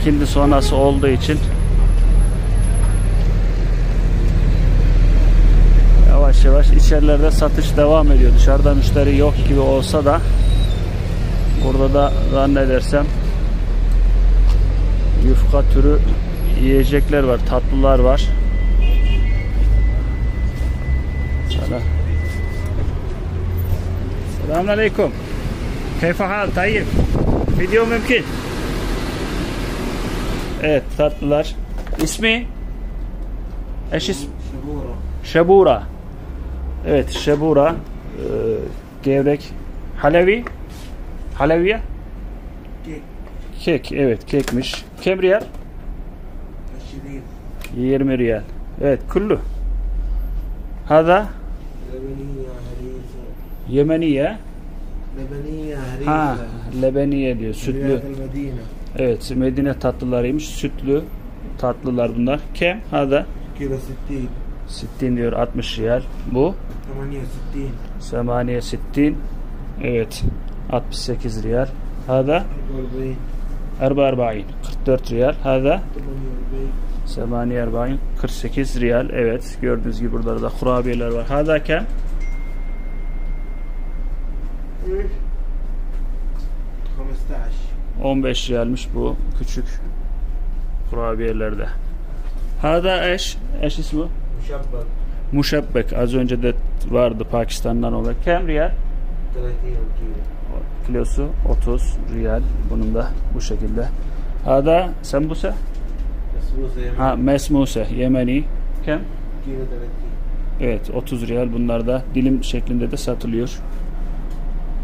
ikindi sonrası olduğu için yavaş yavaş içerilerde satış devam ediyor. Dışarıda müşteri yok gibi olsa da burada da zannedersem yufka türü yiyecekler var, tatlılar var. Selam. Selamun. Keyfe hal? Tayyip. Video mümkün. Evet tatlılar. İsmi? Eşis? Şebura. Şebura. Evet şebura. E, gevrek. Halevi? Haleviye? Kek. Kek evet kekmiş. Kim riyal? 20 riyal. Evet kullu. Hada? Yemeniye. Lebeniye. Ha, lebeniye diyor. Sütlü. Evet Medine tatlılarıymış. Sütlü tatlılar bunlar. Kem hada. Kilo sittin. Sittin diyor 60 riyal. Bu? Semaniye sittin. Semaniye sittin. Evet. 68 riyal. Hada? 44 44 riyal. Hada? 48 40 48 riyal. Evet. Gördüğünüz gibi burada da kurabiyeler var. Hada kem? Evet. 15 15 realmiş bu küçük kurabiyelerde. Hada eş, eş ismi? Muşabbek. Muşabbek. Az önce de vardı Pakistan'dan olan. Kem riyal? Kilosu 30 riyal. Bunun da bu şekilde. Hada sembuse? Ha, mesmuse. Yemeni. Kem? Evet 30 riyal. Bunlar da dilim şeklinde de satılıyor.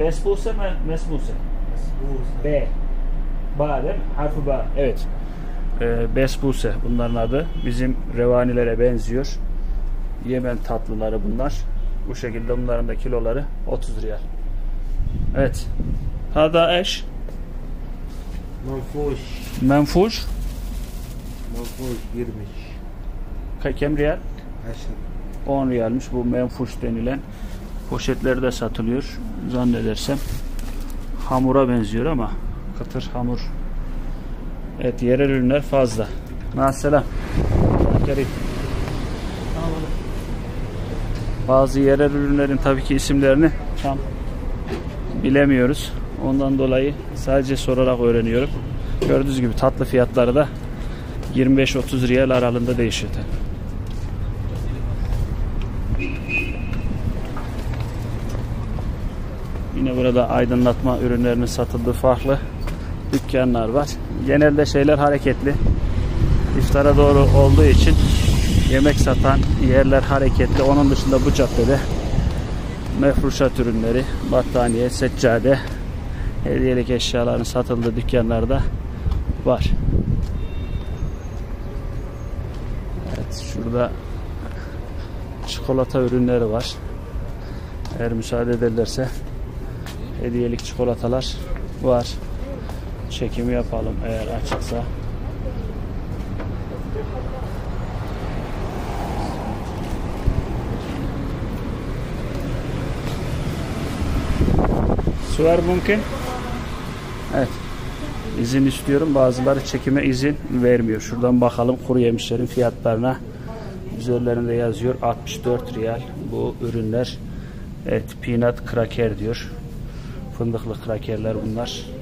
Besbuse mi? Mesmuse. Mesbuse. B. Ba değil mi? Harfi ba. Evet. E, besbuse bunların adı. Bizim revanilere benziyor. Yemen tatlıları bunlar. Bu şekilde bunların da kiloları 30 riyal. Evet. Hada eş. Menfuş. Menfuş. Menfuş 20. Kakem riyal? 10. 10 riyalmiş bu menfuş denilen. Poşetlerde satılıyor zannedersem. Hamura benziyor ama kıtır hamur. Evet yerel ürünler fazla. Mesela. Bazı yerel ürünlerin tabii ki isimlerini tam bilemiyoruz. Ondan dolayı sadece sorarak öğreniyorum. Gördüğünüz gibi tatlı fiyatları da 25-30 riyal aralığında değişiyor. Yine burada aydınlatma ürünlerinin satıldığı farklı dükkanlar var. Genelde şeyler hareketli. İftara doğru olduğu için yemek satan yerler hareketli. Onun dışında bu caddede mefruşat ürünleri, battaniye, seccade, hediyelik eşyaların satıldığı dükkanlarda var. Evet şurada çikolata ürünleri var. Eğer müsaade ederlerse hediyelik çikolatalar var. Çekimi yapalım eğer açıksa. Suvar mümkün. Evet. İzin istiyorum. Bazıları çekime izin vermiyor. Şuradan bakalım kuru yemişlerin fiyatlarına. Üzerlerinde yazıyor 64 riyal bu ürünler. Evet, peanut kraker diyor. Fındıklı krakerler bunlar.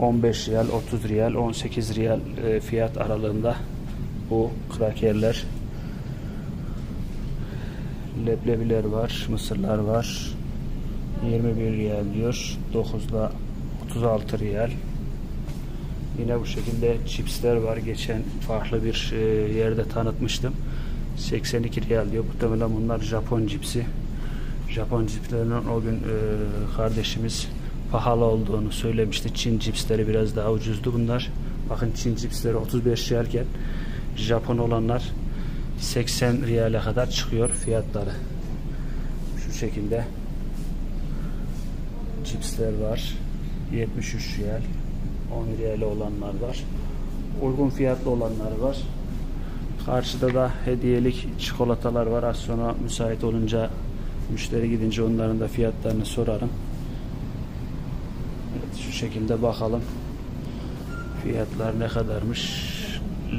15 riyal, 30 riyal, 18 riyal e, fiyat aralığında bu krakerler. Leblebiler var, mısırlar var. 21 riyal diyor. 9'da 36 riyal. Yine bu şekilde chipsler var. Geçen farklı bir e, yerde tanıtmıştım. 82 riyal diyor. Muhtemelen bunlar Japon cipsi. Japon cipslerinin o gün e, kardeşimiz pahalı olduğunu söylemişti. Çin cipsleri biraz daha ucuzdu bunlar. Bakın Çin cipsleri 35 riyalken Japon olanlar 80 riyale kadar çıkıyor fiyatları. Şu şekilde cipsler var. 73 riyal. 10 riyale olanlar var. Uygun fiyatlı olanlar var. Karşıda da hediyelik çikolatalar var. Az sonra müsait olunca müşteri gidince onların da fiyatlarını sorarım. Şu şekilde bakalım. Fiyatlar ne kadarmış?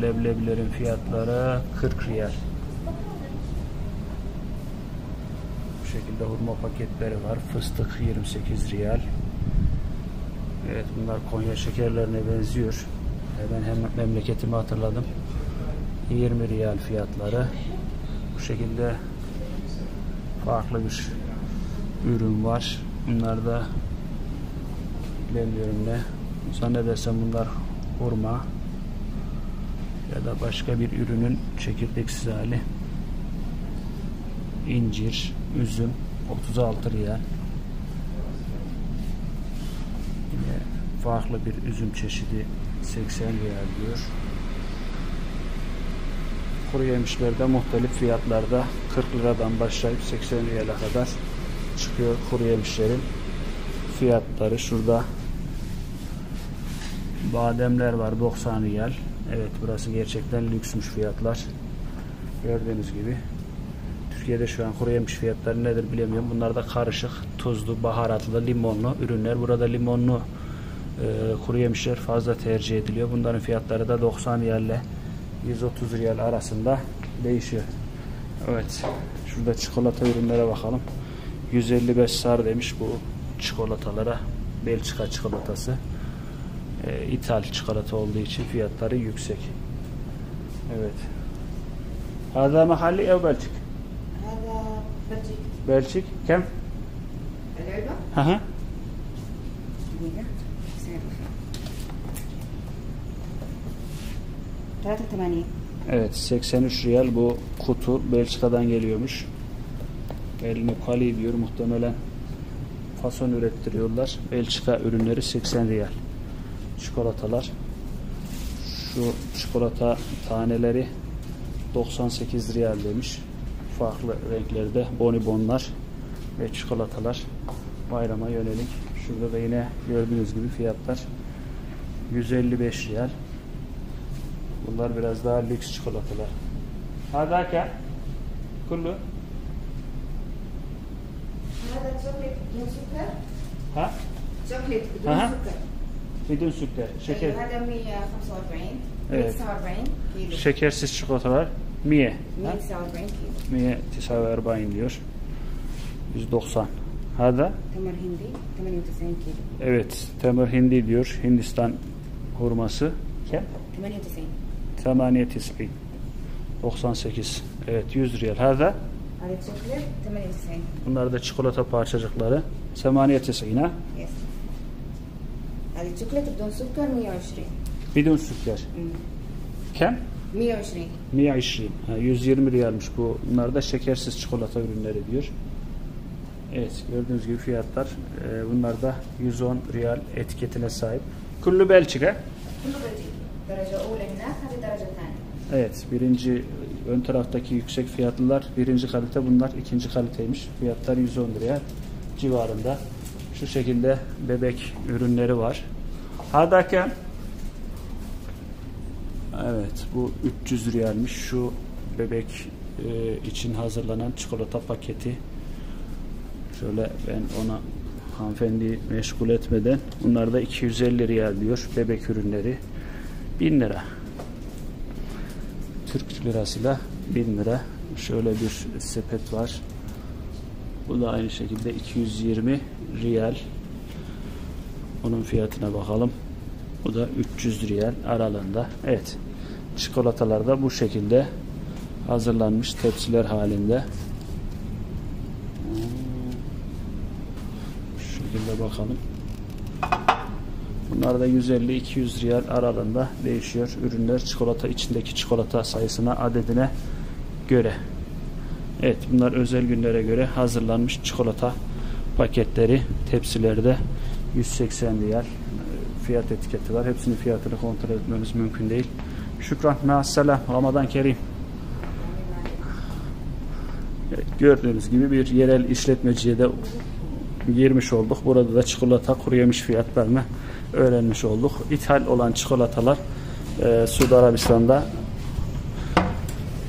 Leblebilerin fiyatları 40 riyal. Bu şekilde hurma paketleri var. Fıstık 28 riyal. Evet bunlar Konya şekerlerine benziyor. Hemen hemen memleketimi hatırladım. 20 riyal fiyatları. Bu şekilde farklı bir ürün var. Bunlar da bilemiyorum ne. Zannedersem bunlar hurma ya da başka bir ürünün çekirdeksiz hali. İncir, üzüm 36 riyal. Yine farklı bir üzüm çeşidi 80 riyal diyor. Kuru yemişlerde muhtelif fiyatlarda 40 liradan başlayıp 80 riyale kadar çıkıyor kuru yemişlerin fiyatları şurada bademler var 90 riyal evet burası gerçekten lüksmüş fiyatlar. Gördüğünüz gibi. Türkiye'de şu an kuru yemiş fiyatları nedir bilemiyorum. Bunlar da karışık tuzlu baharatlı limonlu ürünler. Burada limonlu e, kuru yemişler fazla tercih ediliyor. Bunların fiyatları da 90 riyal ile 130 riyal arasında değişiyor. Evet şurada çikolata ürünlere bakalım. 155 sar demiş bu çikolatalara. Belçika çikolatası e, ithal çikolata olduğu için fiyatları yüksek. Evet. Hada mahalli ev Belçik. Hada Belçik. Belçik. Kem? Elevda. Hı hı. Evet 83 riyal bu kutu Belçika'dan geliyormuş. Elini kali diyor muhtemelen fason ürettiriyorlar. Belçika ürünleri 80 riyal çikolatalar. Şu çikolata taneleri 98 riyal demiş. Farklı renklerde bonibonlar ve çikolatalar bayrama yönelik. Şurada da yine gördüğünüz gibi fiyatlar 155 riyal. Bunlar biraz daha lüks çikolatalar. Hadaka kullu Ha? Chocolate. Ha? Bidun sütler. Şeker. Evet. Şekersiz çikolatalar. Miye. Miye tisavi erbain diyor. 190. Hada? Temir hindi. Evet. Temir hindi diyor. Hindistan hurması. Kem? 98. 98. Evet 100 riyal. Hada? Bunlar da çikolata parçacıkları. 98. Yes. يس هذا شوكليت بدون سكر 120 bidon sütler أمم. Kem? 120 120 ha, 120 riyalmiş bu bunlar da şekersiz çikolata ürünleri diyor evet gördüğünüz gibi fiyatlar e, bunlar da 110 riyal etiketine sahip kullu Belçika كله بلجيكي درجة أولى هناك هذه درجة ثانية Evet, birinci ön taraftaki yüksek fiyatlılar birinci kalite bunlar ikinci kaliteymiş. Fiyatlar 110 liraya civarında. Şu şekilde bebek ürünleri var. Hadake Evet, bu 300 riyalmiş. Şu bebek e, için hazırlanan çikolata paketi. Şöyle ben ona hanımefendi meşgul etmeden bunlar da 250 riyal diyor bebek ürünleri. 1000 lira. Türk lirasıyla 1000 lira. Şöyle bir sepet var. Bu da aynı şekilde 220 riyal. Onun fiyatına bakalım. Bu da 300 riyal aralığında. Evet. Çikolatalar da bu şekilde hazırlanmış tepsiler halinde. Şu şekilde bakalım. Bunlar da 150-200 riyal aralığında değişiyor. Ürünler çikolata içindeki çikolata sayısına adedine göre. Evet bunlar özel günlere göre hazırlanmış çikolata paketleri tepsilerde 180 riyal e, fiyat etiketi var. Hepsinin fiyatını kontrol etmemiz mümkün değil. Şükran. Measselam. Ramazan Kerim. Evet, gördüğünüz gibi bir yerel işletmeciye de girmiş olduk. Burada da çikolata kuru yemiş fiyatlarını öğrenmiş olduk. İthal olan çikolatalar e, Suudi Arabistan'da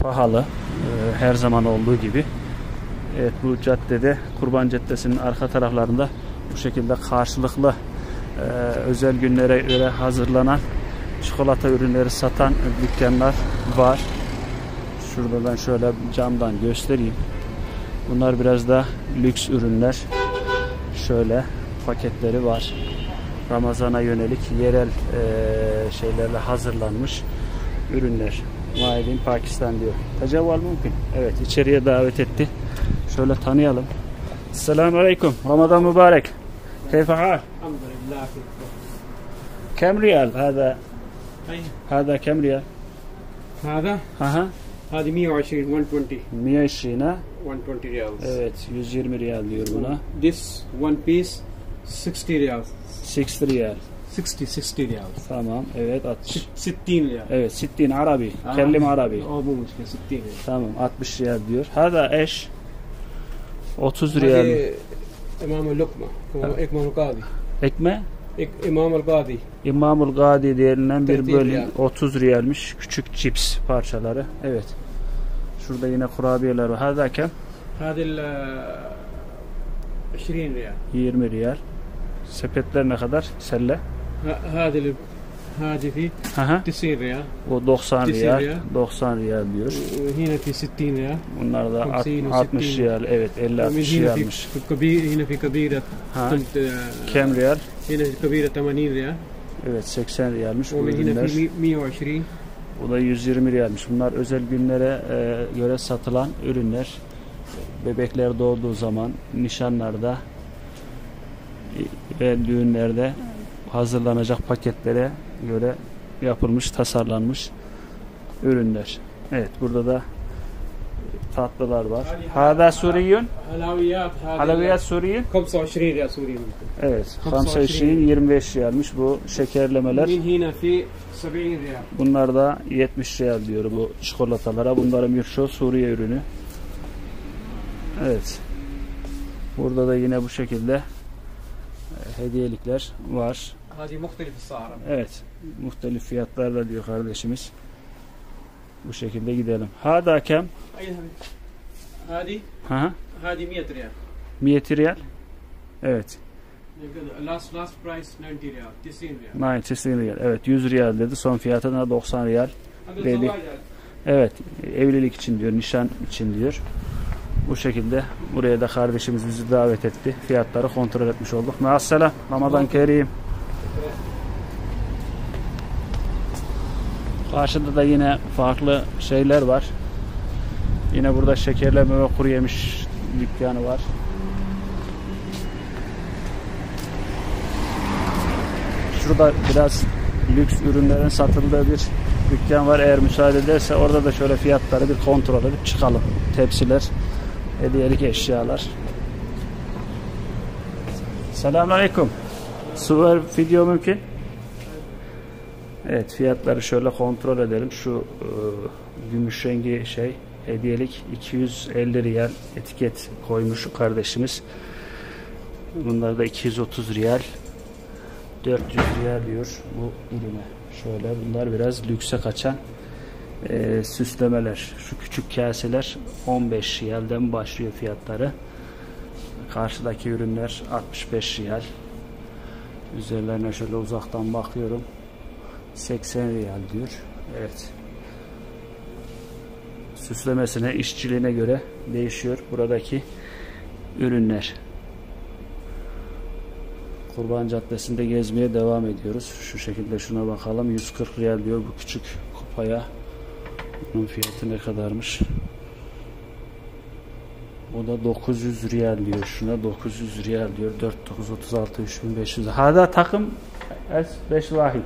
pahalı. E, her zaman olduğu gibi. Evet bu caddede Kurban Caddesi'nin arka taraflarında bu şekilde karşılıklı e, özel günlere göre hazırlanan çikolata ürünleri satan dükkanlar var. Şurada ben şöyle camdan göstereyim. Bunlar biraz da lüks ürünler. Şöyle paketleri var. Ramazana yönelik yerel eee, şeylerle hazırlanmış ürünler. Made in Pakistan diyor. Tecavval mümkün. Evet içeriye davet etti. Şöyle tanıyalım. Selamun Aleyküm. Ramazan mübarek. Keyfe hal? الحمد لله كم ريال هذا أي. هذا كم ريال هذا ها ها هذه 120 120 120 ha 120 riyals evet 120 riyal diyor buna this one piece 60 riyals 60 riyal 60 60 riyals tamam evet 60 60 riyal evet 60 Arabi kellim Arabi اه مو مشكله 60 ريال tamam 60 riyal diyor hada eş 30 riyal هذه İmam-ı Lukma, İmam-ı Gadi. Ekme? İmam-ül Gadi. İmam-ül Gadi değerinden bir bölüm riyal. 30 riyalmiş. Küçük cips parçaları. Evet. Şurada yine kurabiyeler var. Hadaken? Hadil 20 riyal. 20 riyal. Sepetler ne kadar? Selle? Hadil هذه ال- هذه في Aha. 90 ريال O 90 90 riyal. riyal. 90 riyal diyor. وهنا في 60 ريال Bunlar da alt- 50 60 60 riyal. Evet 50 ومن 60 هنا في riyalmış. في كبير هنا في كبيره Ha. قلت آه، Kem riyal? هنا في كبيره 80 ريال Evet 80 riyalmiş bu ومن هنا ürünler. في 120 Bu da 120 riyalmiş. Bunlar özel günlere e, göre satılan ürünler. Bebekler doğduğu zaman nişanlarda e, ve düğünlerde hazırlanacak paketlere göre yapılmış, tasarlanmış ürünler. Evet burada da tatlılar var. Hada Suriyun. Halaviyat Halaviyat Suriyun. 25 ya Suriyun. Evet. 25 25 riyalmış bu şekerlemeler. Bunlar da 70 riyal diyor bu çikolatalara. Bunların birçoğu Suriye ürünü. Evet. Burada da yine bu şekilde e, hediyelikler var. Evet. Muhtelif fiyatlarla diyor kardeşimiz. Bu şekilde gidelim. Hada kem? Hadi. Ha? Hadi 100 riyal. 100 riyal? Evet. Last last price 90 riyal. 90 riyal. riyal. Evet 100 riyal dedi. Son fiyatına 90 riyal. Dedi. Evet. Evlilik için diyor. Nişan için diyor. Bu şekilde buraya da kardeşimiz bizi davet etti. Fiyatları kontrol etmiş olduk. Maasselam. Ramazan Kerim. Karşıda da yine farklı şeyler var. Yine burada şekerleme ve kuru yemiş dükkanı var. Şurada biraz lüks ürünlerin satıldığı bir dükkan var. Eğer müsaade ederse orada da şöyle fiyatları bir kontrol edip çıkalım. Tepsiler, hediyelik eşyalar. Selamünaleyküm. Suver video mümkün. Evet fiyatları şöyle kontrol edelim. Şu e, gümüş rengi şey hediyelik 250 riyal etiket koymuş kardeşimiz. Bunlar da 230 riyal. 400 riyal diyor bu ürüne. Şöyle bunlar biraz lükse kaçan e, süslemeler. Şu küçük kaseler 15 riyalden başlıyor fiyatları. Karşıdaki ürünler 65 riyal. Üzerlerine şöyle uzaktan bakıyorum. 80 riyal diyor. Evet. Süslemesine, işçiliğine göre değişiyor buradaki ürünler. Kurban Caddesi'nde gezmeye devam ediyoruz. Şu şekilde şuna bakalım. 140 riyal diyor bu küçük kupaya. Bunun fiyatı ne kadarmış? O da 900 riyal diyor şuna. 900 riyal diyor. 4936 3500. Hada takım es 5 vahid.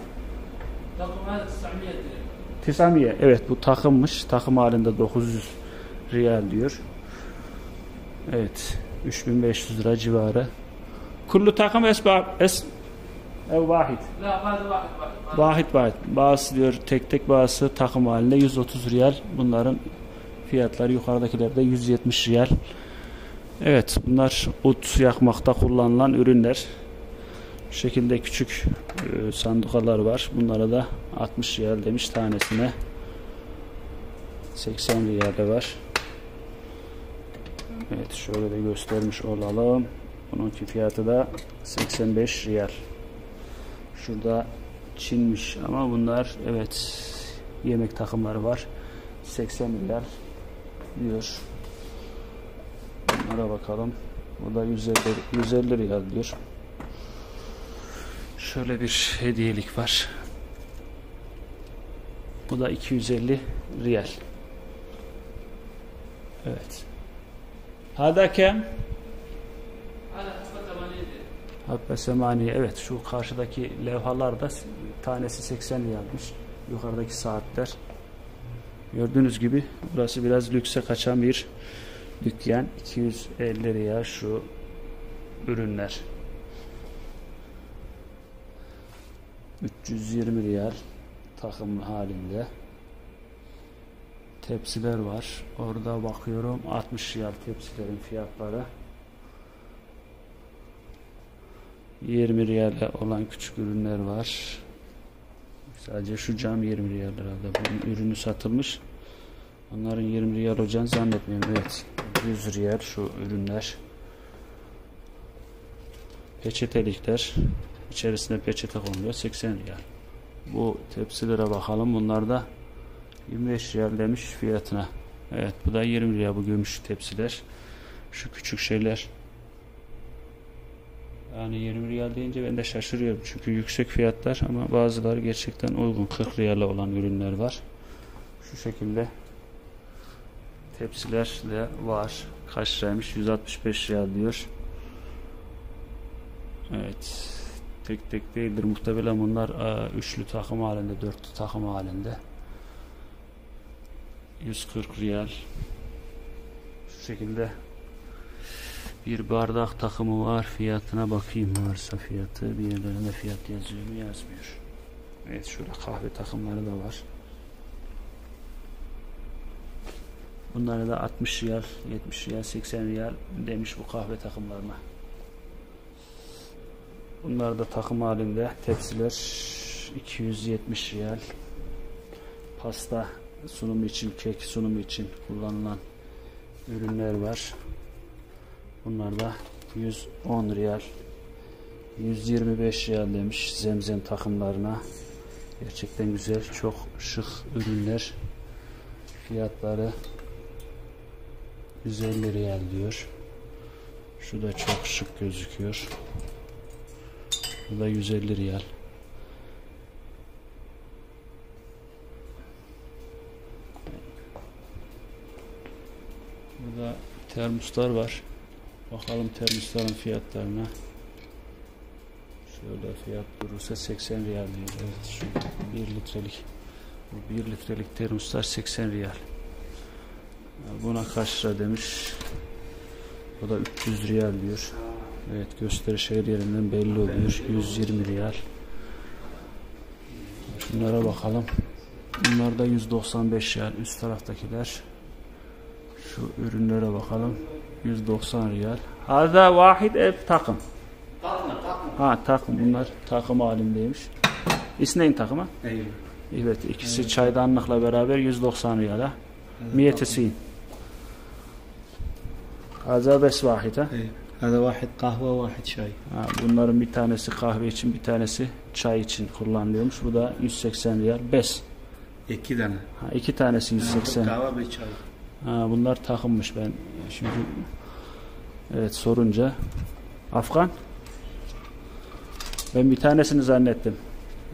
Tisamiye. Evet bu takımmış. Takım halinde 900 riyal diyor. Evet. 3500 lira civarı. Kullu takım esbab es ev vahid. Vahid vahid. Bazısı diyor tek tek bazısı takım halinde 130 riyal. Bunların fiyatları yukarıdakilerde 170 riyal. Evet bunlar ut yakmakta kullanılan ürünler. Şekilde küçük e, sandukalar var. Bunlara da 60 riyal demiş tanesine. 80 riyal de var. Evet şöyle de göstermiş olalım. Bununki fiyatı da 85 riyal. Şurada Çinmiş ama bunlar evet yemek takımları var. 80 milyar diyor. Bunlara bakalım. Bu da 150, 150 riyal diyor. Şöyle bir hediyelik var. Bu da 250 riyal. Evet. Hada kem? Habbe semaniye. Evet şu karşıdaki levhalarda tanesi 80 riyalmış. Yukarıdaki saatler. Gördüğünüz gibi burası biraz lükse kaçan bir dükkan. 250 riyal şu ürünler. 320 riyal takım halinde. Tepsiler var. Orada bakıyorum 60 riyal tepsilerin fiyatları. 20 riyale olan küçük ürünler var. Sadece şu cam 20 riyal herhalde. Bunun ürünü satılmış. Onların 20 riyal olacağını zannetmiyorum. Evet. 100 riyal şu ürünler. Peçetelikler. İçerisine peçete konuluyor. 80 riyal. Bu tepsilere bakalım. Bunlar da 25 riyal demiş fiyatına. Evet bu da 20 riyal bu gümüş tepsiler. Şu küçük şeyler. Yani 20 riyal deyince ben de şaşırıyorum. Çünkü yüksek fiyatlar ama bazıları gerçekten uygun. 40 riyala olan ürünler var. Şu şekilde tepsiler de var. Kaç liraymış? 165 riyal diyor. Evet. Tek tek değildir. Muhtemelen bunlar aa, üçlü takım halinde, dörtlü takım halinde. 140 riyal. Şu şekilde bir bardak takımı var. Fiyatına bakayım varsa fiyatı. Bir yerlerinde fiyat yazıyor mu yazmıyor. Evet şurada kahve takımları da var. Bunlara da 60 riyal, 70 riyal, 80 riyal demiş bu kahve takımlarına. Bunlar da takım halinde tepsiler 270 riyal. Pasta sunumu için, kek sunumu için kullanılan ürünler var. Bunlar da 110 riyal. 125 riyal demiş zemzem takımlarına. Gerçekten güzel, çok şık ürünler. Fiyatları 150 riyal diyor. Şu da çok şık gözüküyor. Bu da 150 riyal. Burada termoslar var. Bakalım termosların fiyatlarına. Şöyle fiyat durursa 80 riyal diyor. Evet şu 1 litrelik. Bu 1 litrelik termoslar 80 riyal. Buna kaç lira demiş. O da 300 riyal diyor. Evet gösteriş her yerinden belli oluyor. 120 riyal. Şunlara bakalım. Bunlar da 195 riyal. Üst taraftakiler. Şu ürünlere bakalım. 190 riyal. Hada vahid ev takım. Ha takım. Bunlar takım halindeymiş. İsneyin takıma. Eyvallah. Evet ikisi evet. çaydanlıkla beraber 190 riyala. Evet, Miyetesi. Hada besvahide. Eyvallah. Hadi vahid kahve vahid çay. Ha, bunların bir tanesi kahve için bir tanesi çay için kullanılıyormuş. Bu da 180 riyal. Bes. İki tane. Ha, iki tanesi 180. Kahve ve çay. Ha, bunlar takılmış ben. Şimdi evet sorunca. Afgan? Ben bir tanesini zannettim.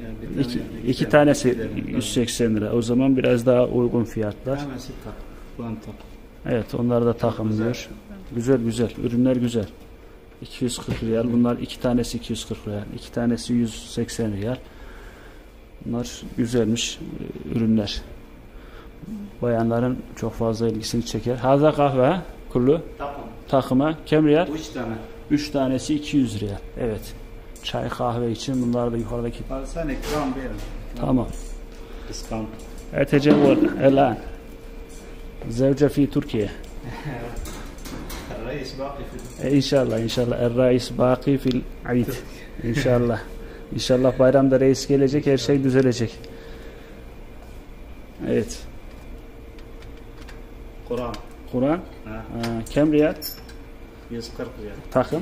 Yani bir tane, yani iki, iki tanesi tane, 180 lira. O zaman biraz daha uygun fiyatlar. Evet onlar da takılıyor. Güzel güzel. Ürünler güzel. 240 riyal. Bunlar iki tanesi 240 riyal. iki tanesi 180 riyal. Bunlar güzelmiş e, ürünler. Bayanların çok fazla ilgisini çeker. Haza kahve kurulu Takım. takıma kem riyal? 3 tane. 3 tanesi 200 riyal. Evet. Çay kahve için bunlar da yukarıdaki. Sen ekran verin. Tamam. Kıskan. Etecevur elan. Zevce fi Türkiye. الرئيس باقي في إن شاء الله إن شاء الله الرئيس باقي في العيد إن شاء الله İnşallah bayramda reis gelecek her şey düzelecek. Evet. Kur'an. Kur'an Ha. ha, kem riyal 140 riyal. takım.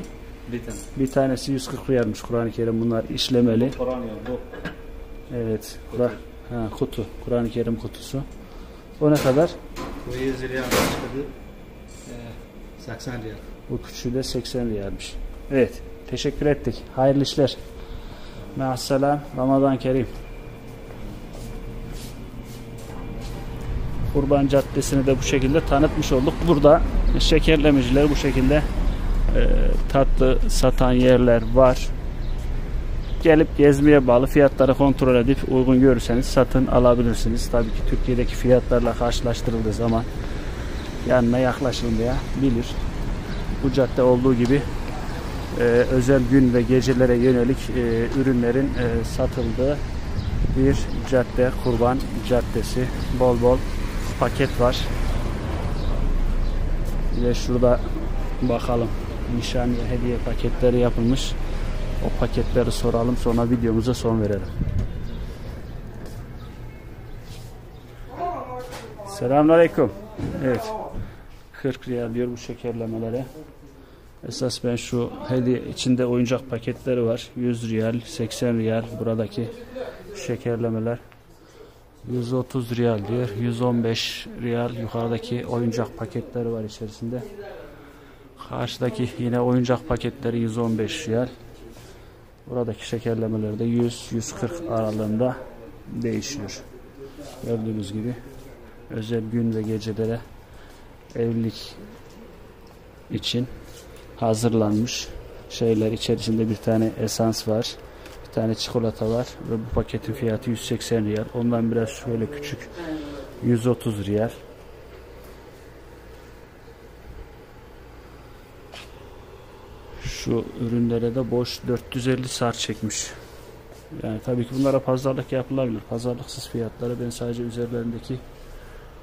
Bir tane. Bir tanesi 140 riyalmış Kur'an-ı Kerim bunlar işlemeli. Kur'an ya bu. Evet. Kura, ha, kutu. Kur'an-ı Kerim kutusu. O ne kadar? Bu 100 riyal çıktı. Ee, 80 riyal. Bu küçüğü de 80 riyalmiş. Evet. Teşekkür ettik. Hayırlı işler. Measselam. Ramazan Kerim. Kurban Caddesi'ni de bu şekilde tanıtmış olduk. Burada şekerlemeciler bu şekilde e, tatlı satan yerler var. Gelip gezmeye bağlı fiyatları kontrol edip uygun görürseniz satın alabilirsiniz. Tabii ki Türkiye'deki fiyatlarla karşılaştırıldığı zaman yanına yaklaşılmayabilir. Bu cadde olduğu gibi e, özel gün ve gecelere yönelik e, ürünlerin e, satıldığı bir cadde, kurban caddesi. Bol bol paket var. Bir de şurada bakalım nişan ve hediye paketleri yapılmış. O paketleri soralım sonra videomuza son verelim. Selamünaleyküm. Evet. 40 riyal diyor bu şekerlemelere. Esas ben şu hediye içinde oyuncak paketleri var. 100 riyal, 80 riyal buradaki şekerlemeler. 130 riyal diyor. 115 riyal yukarıdaki oyuncak paketleri var içerisinde. Karşıdaki yine oyuncak paketleri 115 riyal. Buradaki şekerlemeler de 100-140 aralığında değişiyor. Gördüğünüz gibi özel gün ve gecelere evlilik için hazırlanmış şeyler içerisinde bir tane esans var. Bir tane çikolata var ve bu paketin fiyatı 180 riyal. Ondan biraz şöyle küçük 130 riyal. Şu ürünlere de boş 450 sar çekmiş. Yani tabii ki bunlara pazarlık yapılabilir. Pazarlıksız fiyatları ben sadece üzerlerindeki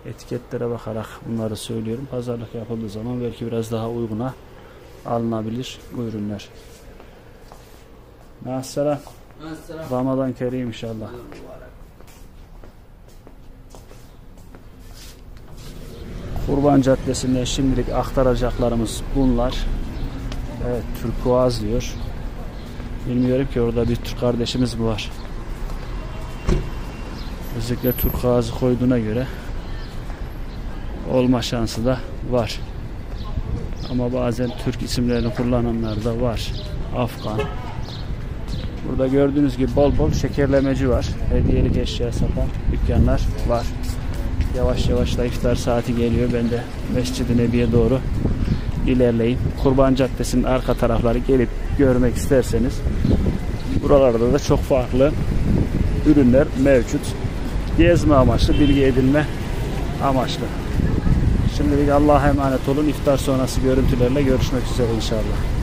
etiketlere bakarak bunları söylüyorum. Pazarlık yapıldığı zaman belki biraz daha uyguna alınabilir bu ürünler. Nasselam. Ramazan Kerim inşallah. Kurban Caddesi'nde şimdilik aktaracaklarımız bunlar. Evet, turkuaz diyor. Bilmiyorum ki orada bir Türk kardeşimiz mi var? Özellikle turkuazı koyduğuna göre olma şansı da var. Ama bazen Türk isimlerini kullananlar da var. Afgan. Burada gördüğünüz gibi bol bol şekerlemeci var. Hediyelik eşya satan dükkanlar var. Yavaş yavaş da iftar saati geliyor. Ben de Mescid-i Nebi'ye doğru ilerleyeyim. Kurban Caddesi'nin arka tarafları gelip görmek isterseniz buralarda da çok farklı ürünler mevcut. Gezme amaçlı, bilgi edinme amaçlı. Şimdilik Allah'a emanet olun. İftar sonrası görüntülerle görüşmek üzere inşallah.